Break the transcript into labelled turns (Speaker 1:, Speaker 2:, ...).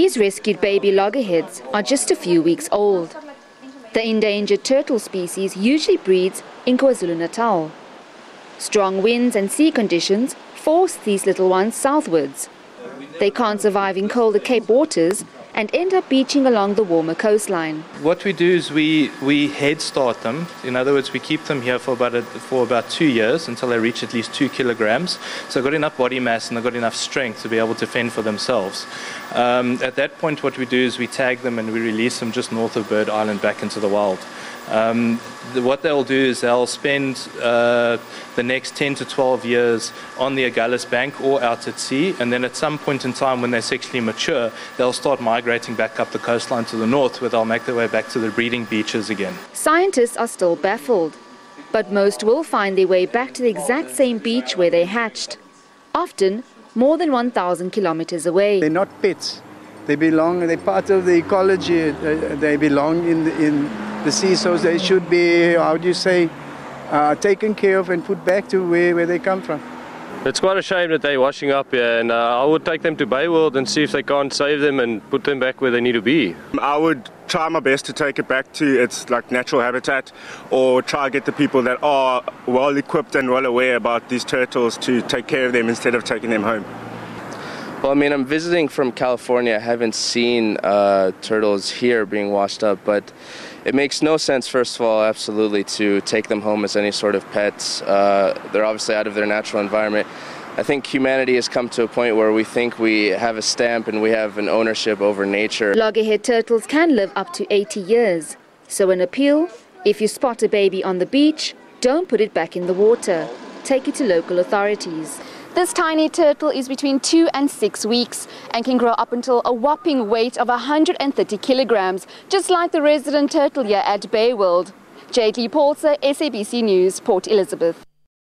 Speaker 1: These rescued baby loggerheads are just a few weeks old. The endangered turtle species usually breeds in KwaZulu-Natal. Strong winds and sea conditions force these little ones southwards. They can't survive in colder Cape waters and end up beaching along the warmer coastline.
Speaker 2: What we do is we, we head start them. In other words, we keep them here for about, a, for about two years until they reach at least two kilograms. So they've got enough body mass and they've got enough strength to be able to fend for themselves. Um, at that point, what we do is we tag them and we release them just north of Bird Island back into the wild. Um, the, what they'll do is they'll spend uh, the next 10 to 12 years on the Agulhas bank or out at sea, and then at some point in time when they're sexually mature, they'll start migrating back up the coastline to the north where they'll make their way back to the breeding beaches again.
Speaker 1: Scientists are still baffled, but most will find their way back to the exact same beach where they hatched, often more than 1,000 kilometers away.
Speaker 3: They're not pets. They belong, they're part of the ecology, uh, they belong in, the, in the sea, so they should be, how do you say, uh, taken care of and put back to where, where they come from.
Speaker 4: It's quite a shame that they're washing up here, and uh, I would take them to Bayworld and see if they can't save them and put them back where they need to be.
Speaker 5: I would try my best to take it back to its like natural habitat, or try to get the people that are well equipped and well aware about these turtles to take care of them instead of taking them home.
Speaker 6: Well, I mean, I'm visiting from California. I haven't seen uh, turtles here being washed up, but it makes no sense, first of all, absolutely, to take them home as any sort of pets. Uh, they're obviously out of their natural environment. I think humanity has come to a point where we think we have a stamp and we have an ownership over nature.
Speaker 1: Loggerhead turtles can live up to 80 years. So an appeal, if you spot a baby on the beach, don't put it back in the water. Take it to local authorities. This tiny turtle is between two and six weeks and can grow up until a whopping weight of 130 kilograms, just like the resident turtle here at Bayworld. J.T. Paulser, SABC News, Port Elizabeth.